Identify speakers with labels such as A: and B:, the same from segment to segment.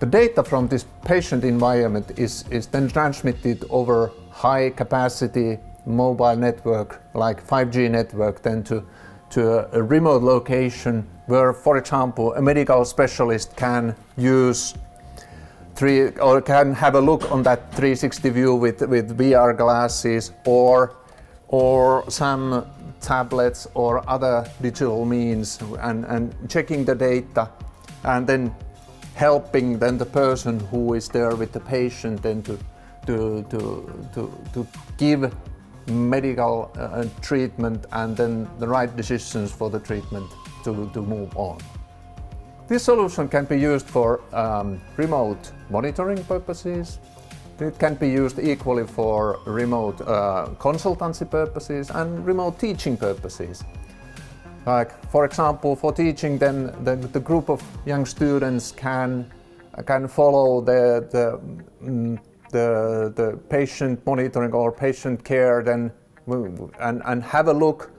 A: The data from this patient environment is, is then transmitted over high capacity mobile network like 5G network then to, to a, a remote location where, for example, a medical specialist can use three or can have a look on that 360 view with, with VR glasses or or some tablets or other digital means and, and checking the data and then helping then the person who is there with the patient then to to to to, to give medical uh, treatment and then the right decisions for the treatment to, to move on. This solution can be used for um, remote monitoring purposes. It can be used equally for remote uh, consultancy purposes and remote teaching purposes. Like, for example, for teaching, then the, the group of young students can can follow the the, mm, the the patient monitoring or patient care, then and and have a look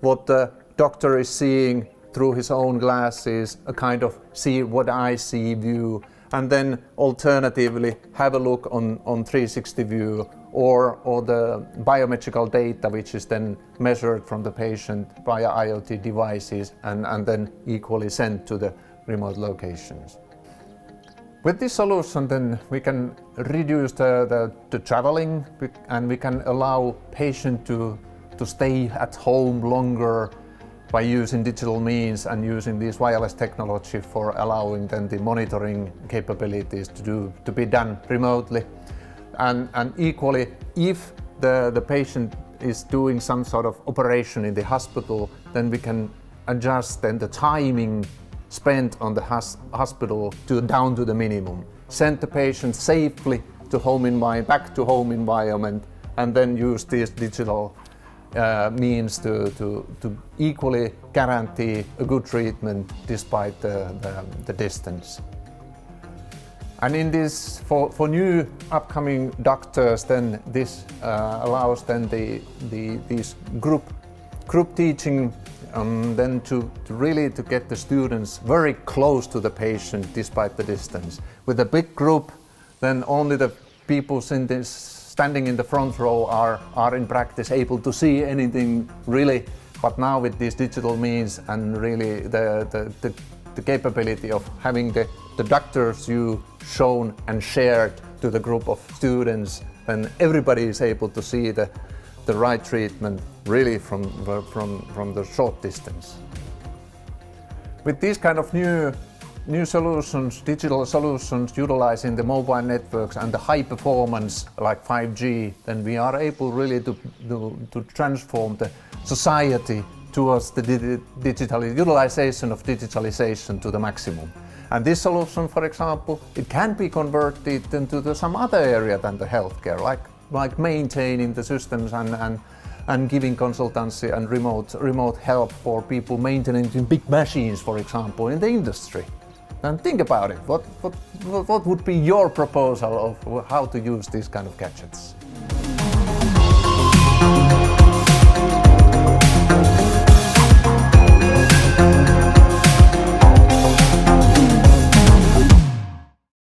A: what the doctor is seeing through his own glasses, a kind of see what I see view, and then alternatively have a look on, on 360 view or, or the biometrical data which is then measured from the patient via IoT devices and, and then equally sent to the remote locations. With this solution then we can reduce the, the, the traveling and we can allow patient to, to stay at home longer by using digital means and using this wireless technology for allowing then the monitoring capabilities to do to be done remotely. And, and equally, if the, the patient is doing some sort of operation in the hospital, then we can adjust then the timing spent on the hospital to down to the minimum. Send the patient safely to home environment, back to home environment, and then use these digital uh, means to, to, to equally guarantee a good treatment despite the, the, the distance. And in this, for, for new upcoming doctors, then this uh, allows then the, the, these group, group teaching um, then to, to, really to get the students very close to the patient despite the distance. With a big group, then only the people in this standing in the front row are, are in practice able to see anything really, but now with these digital means and really the, the, the, the capability of having the, the doctor's view shown and shared to the group of students, then everybody is able to see the, the right treatment really from, from, from the short distance. With these kind of new new solutions, digital solutions utilizing the mobile networks and the high performance like 5G, then we are able really to, to, to transform the society towards the di digital utilization of digitalization to the maximum. And this solution, for example, it can be converted into some other area than the healthcare, like, like maintaining the systems and, and, and giving consultancy and remote, remote help for people maintaining big machines, for example, in the industry. And think about it. What, what, what would be your proposal of how to use these kind of gadgets?